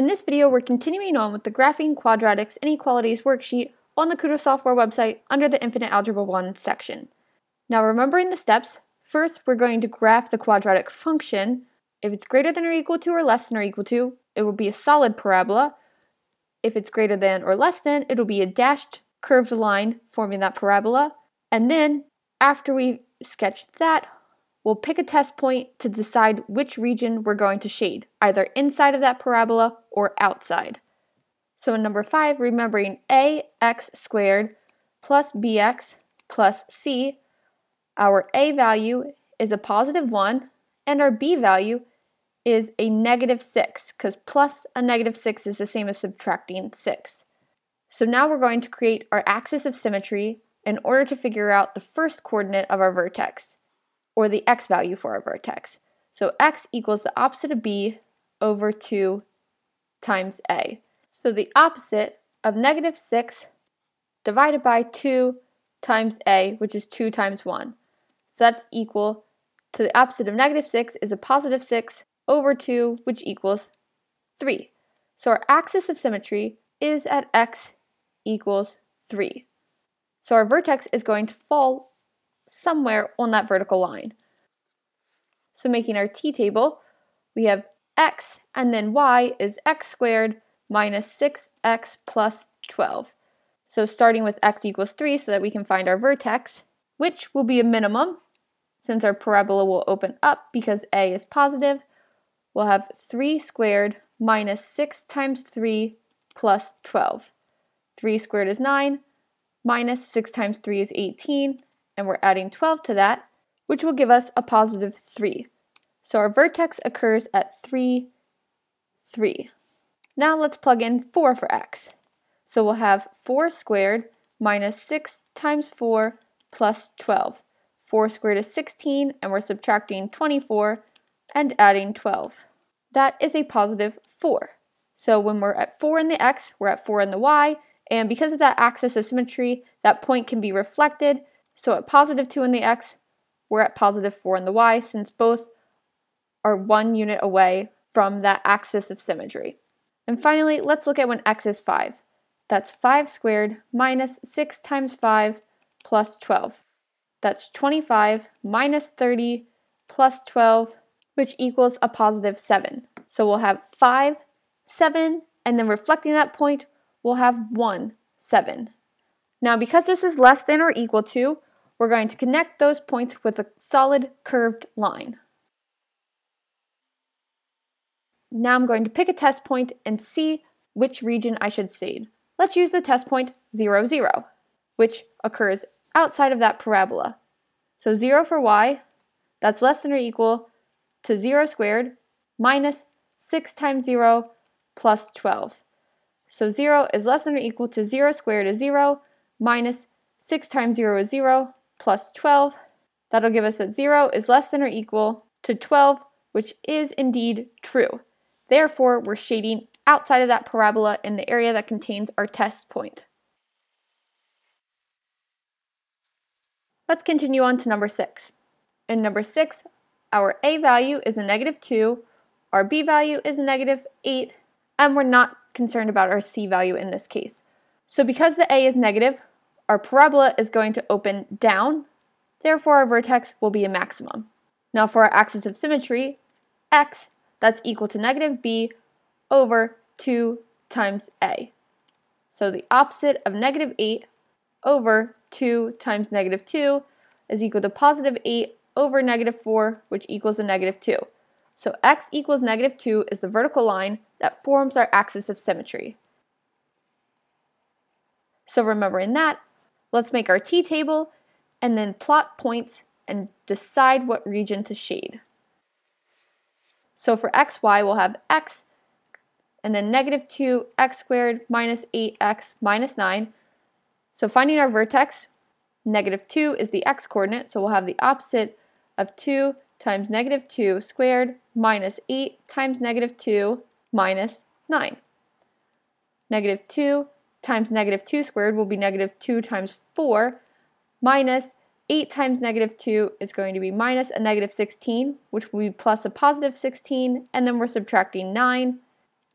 In this video, we're continuing on with the Graphing Quadratics Inequalities worksheet on the Kuta software website under the Infinite Algebra 1 section. Now remembering the steps, first we're going to graph the quadratic function. If it's greater than or equal to or less than or equal to, it will be a solid parabola. If it's greater than or less than, it'll be a dashed curved line forming that parabola. And then after we sketch that, we'll pick a test point to decide which region we're going to shade, either inside of that parabola or outside. So in number 5, remembering ax squared plus bx plus c, our a value is a positive 1 and our b value is a negative 6 because plus a negative 6 is the same as subtracting 6. So now we're going to create our axis of symmetry in order to figure out the first coordinate of our vertex or the x value for our vertex. So x equals the opposite of b over 2 times a. So the opposite of negative 6 divided by 2 times a, which is 2 times 1. So that's equal to the opposite of negative 6 is a positive 6 over 2, which equals 3. So our axis of symmetry is at x equals 3. So our vertex is going to fall somewhere on that vertical line. So making our t-table, we have x and then y is x squared minus 6x plus 12. So starting with x equals 3 so that we can find our vertex, which will be a minimum since our parabola will open up because a is positive, we'll have 3 squared minus 6 times 3 plus 12. 3 squared is 9, minus 6 times 3 is 18, and we're adding 12 to that, which will give us a positive 3. So our vertex occurs at 3, 3. Now let's plug in 4 for x. So we'll have 4 squared minus 6 times 4 plus 12. 4 squared is 16, and we're subtracting 24 and adding 12. That is a positive 4. So when we're at 4 in the x, we're at 4 in the y, and because of that axis of symmetry, that point can be reflected, so at positive 2 in the x, we're at positive 4 in the y, since both are one unit away from that axis of symmetry. And finally, let's look at when x is 5. That's 5 squared minus 6 times 5 plus 12. That's 25 minus 30 plus 12, which equals a positive 7. So we'll have 5, 7, and then reflecting that point, we'll have 1, 7. Now, because this is less than or equal to, we're going to connect those points with a solid curved line. Now I'm going to pick a test point and see which region I should shade. Let's use the test point 0, 0, which occurs outside of that parabola. So 0 for y, that's less than or equal to 0 squared minus 6 times 0 plus 12. So 0 is less than or equal to 0 squared is 0 minus 6 times 0 is 0 plus 12. That'll give us that 0 is less than or equal to 12, which is indeed true. Therefore, we're shading outside of that parabola in the area that contains our test point. Let's continue on to number 6. In number 6, our a value is a negative 2, our b value is a negative 8, and we're not concerned about our c value in this case. So because the a is negative, our parabola is going to open down, therefore our vertex will be a maximum. Now for our axis of symmetry, x, that's equal to negative b over 2 times a. So the opposite of negative 8 over 2 times negative 2 is equal to positive 8 over negative 4, which equals a negative 2. So x equals negative 2 is the vertical line that forms our axis of symmetry. So remembering that, Let's make our t-table and then plot points and decide what region to shade. So for xy, we'll have x and then negative 2 x squared minus 8x minus 9. So finding our vertex, negative 2 is the x coordinate, so we'll have the opposite of 2 times negative 2 squared minus 8 times negative 2 minus 9. Negative 2 times negative 2 squared will be negative 2 times 4 minus 8 times negative 2 is going to be minus a negative 16, which will be plus a positive 16, and then we're subtracting 9.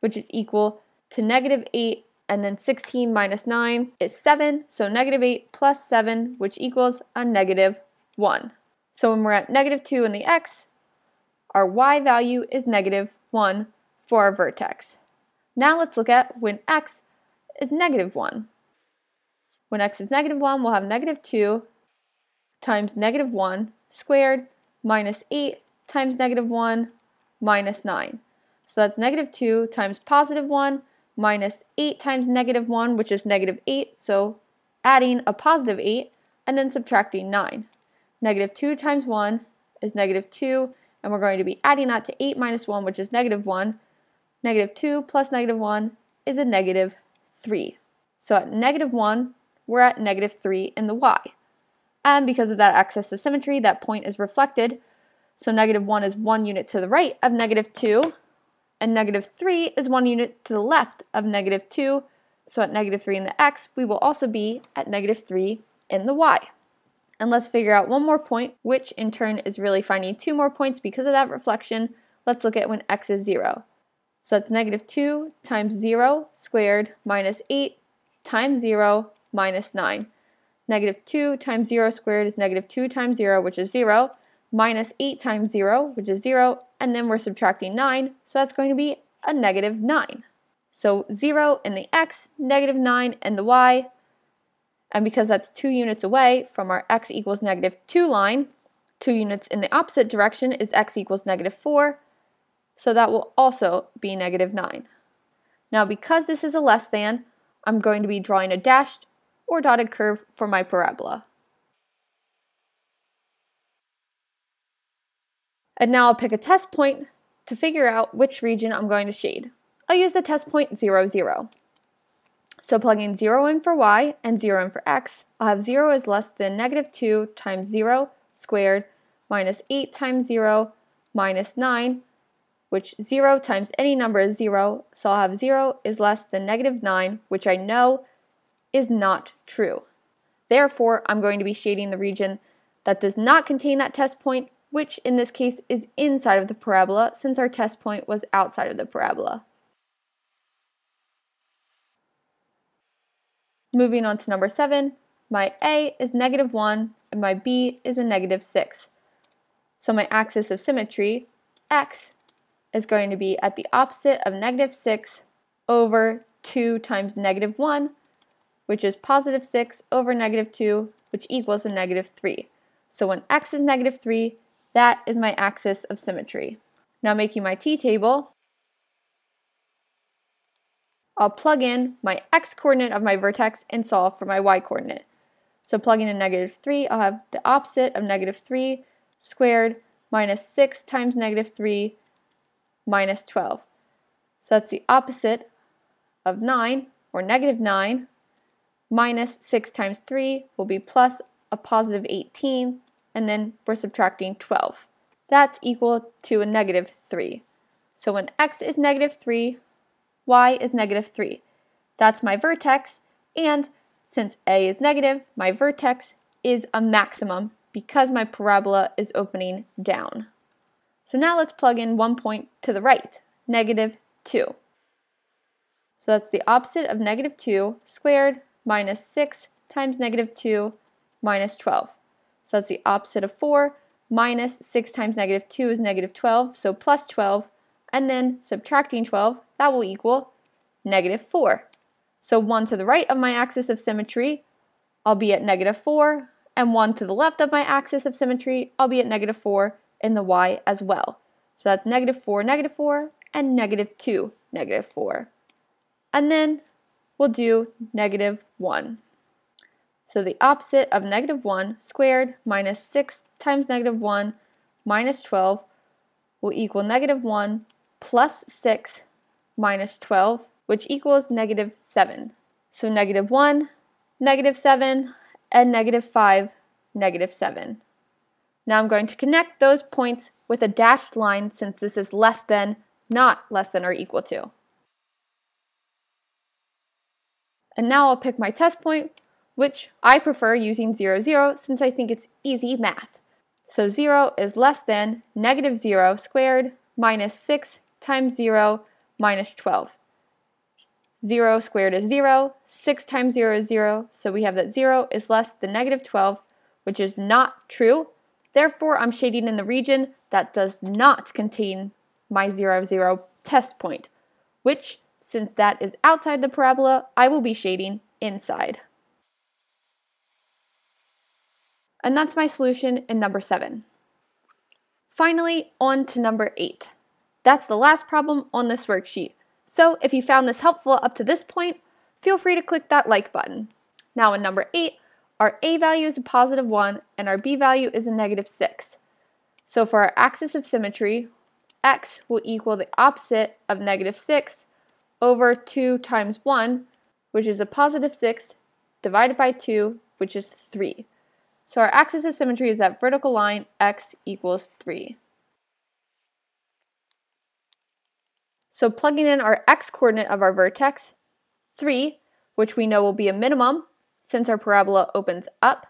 which is equal to negative 8, and then 16 minus 9 is 7, so negative 8 plus 7, which equals a negative 1. So when we're at negative 2 in the x, our y value is negative 1 for our vertex. Now let's look at when x is negative 1. When x is negative 1, we'll have negative 2 times negative 1 squared minus 8 times negative 1 minus 9. So that's negative 2 times positive 1 minus 8 times negative 1, which is negative 8. So adding a positive 8 and then subtracting 9. Negative 2 times 1 is negative 2, and we're going to be adding that to 8 minus 1, which is negative 1. Negative 2 plus negative 1 is a negative 3. So at negative 1, we're at negative 3 in the y. And because of that axis of symmetry, that point is reflected. So negative 1 is 1 unit to the right of negative 2, and negative 3 is 1 unit to the left of negative 2. So at negative 3 in the x, we will also be at negative 3 in the y. And let's figure out one more point, which in turn is really finding two more points because of that reflection. Let's look at when x is 0. So that's negative 2 times 0 squared minus 8 times 0 minus 9. Negative 2 times 0 squared is negative 2 times 0, which is 0, minus 8 times 0, which is 0, and then we're subtracting 9, so that's going to be a negative 9. So 0 in the x, negative 9 in the y, and because that's 2 units away from our x equals negative 2 line, 2 units in the opposite direction is x equals negative 4, so that will also be negative 9. Now because this is a less than, I'm going to be drawing a dashed or dotted curve for my parabola. And now I'll pick a test point to figure out which region I'm going to shade. I'll use the test point 0, 0. So plugging 0 in for y and 0 in for x, I'll have 0 is less than negative 2 times 0 squared minus 8 times 0 minus 9 which 0 times any number is 0, so I'll have 0 is less than negative 9, which I know is not true. Therefore, I'm going to be shading the region that does not contain that test point, which in this case is inside of the parabola since our test point was outside of the parabola. Moving on to number 7, my A is negative 1 and my B is a negative 6. So my axis of symmetry, x, is going to be at the opposite of negative 6 over 2 times negative 1, which is positive 6 over negative 2, which equals a negative 3. So when x is negative 3, that is my axis of symmetry. Now making my t-table, I'll plug in my x-coordinate of my vertex and solve for my y-coordinate. So plugging in negative 3, I'll have the opposite of negative 3 squared minus 6 times negative 3 minus 12. So that's the opposite of 9, or negative 9, minus 6 times 3 will be plus a positive 18, and then we're subtracting 12. That's equal to a negative 3. So when x is negative 3, y is negative 3. That's my vertex, and since a is negative, my vertex is a maximum because my parabola is opening down. So now let's plug in one point to the right, negative 2. So that's the opposite of negative 2 squared minus 6 times negative 2 minus 12. So that's the opposite of 4 minus 6 times negative 2 is negative 12, so plus 12, and then subtracting 12, that will equal negative 4. So 1 to the right of my axis of symmetry, I'll be at negative 4, and 1 to the left of my axis of symmetry, I'll be at negative 4, in the y as well. So that's negative 4, negative 4, and negative 2, negative 4. And then we'll do negative 1. So the opposite of negative 1 squared minus 6 times negative 1 minus 12 will equal negative 1 plus 6 minus 12, which equals negative 7. So negative 1, negative 7, and negative 5, negative 7. Now I'm going to connect those points with a dashed line since this is less than, not less than or equal to. And now I'll pick my test point, which I prefer using 0, 0 since I think it's easy math. So 0 is less than negative 0 squared minus 6 times 0 minus 12. 0 squared is 0, 6 times 0 is 0, so we have that 0 is less than negative 12, which is not true. Therefore, I'm shading in the region that does not contain my 0, 0 test point, which, since that is outside the parabola, I will be shading inside. And that's my solution in number 7. Finally, on to number 8. That's the last problem on this worksheet. So if you found this helpful up to this point, feel free to click that like button. Now in number 8, our a value is a positive 1 and our b value is a negative 6. So for our axis of symmetry, x will equal the opposite of negative 6 over 2 times 1, which is a positive 6, divided by 2, which is 3. So our axis of symmetry is that vertical line x equals 3. So plugging in our x-coordinate of our vertex, 3, which we know will be a minimum since our parabola opens up,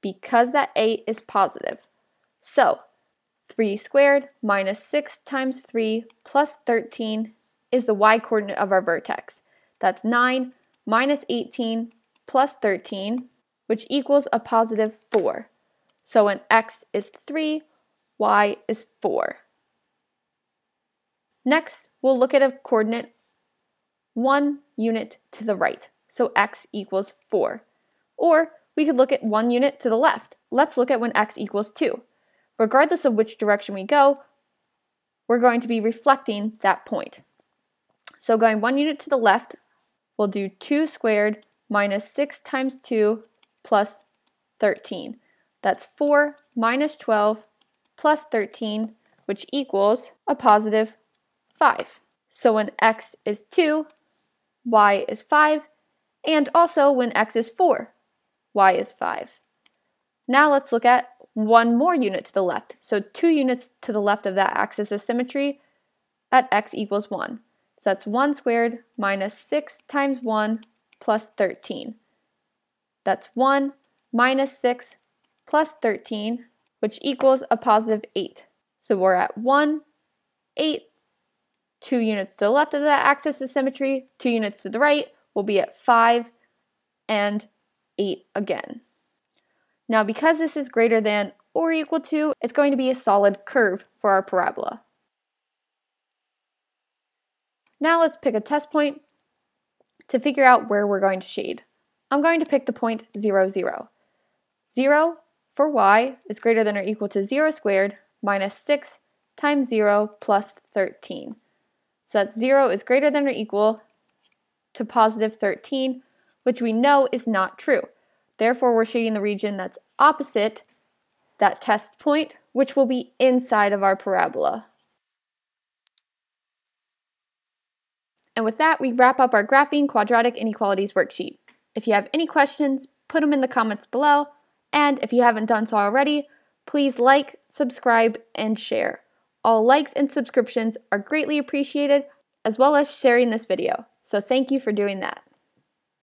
because that a is positive. So 3 squared minus 6 times 3 plus 13 is the y-coordinate of our vertex. That's 9 minus 18 plus 13 which equals a positive 4. So when x is 3, y is 4. Next, we'll look at a coordinate 1 unit to the right, so x equals 4. Or we could look at 1 unit to the left. Let's look at when x equals 2. Regardless of which direction we go, we're going to be reflecting that point. So going 1 unit to the left, we'll do 2 squared minus 6 times 2 plus 13. That's 4 minus 12 plus 13, which equals a positive 5. So when x is 2, y is 5, and also when x is 4, y is 5. Now let's look at one more unit to the left. So two units to the left of that axis of symmetry at x equals 1. So that's 1 squared minus 6 times 1 plus 13. That's 1 minus 6 plus 13, which equals a positive 8. So we're at 1, 8, 2 units to the left of that axis of symmetry, 2 units to the right, we'll be at 5 and 8 again. Now because this is greater than or equal to, it's going to be a solid curve for our parabola. Now let's pick a test point to figure out where we're going to shade. I'm going to pick the point 0, 0. 0 for y is greater than or equal to 0 squared minus 6 times 0 plus 13. So that 0 is greater than or equal to positive 13, which we know is not true. Therefore, we're shading the region that's opposite that test point, which will be inside of our parabola. And with that, we wrap up our graphing quadratic inequalities worksheet. If you have any questions, put them in the comments below. And if you haven't done so already, please like, subscribe, and share. All likes and subscriptions are greatly appreciated, as well as sharing this video. So thank you for doing that.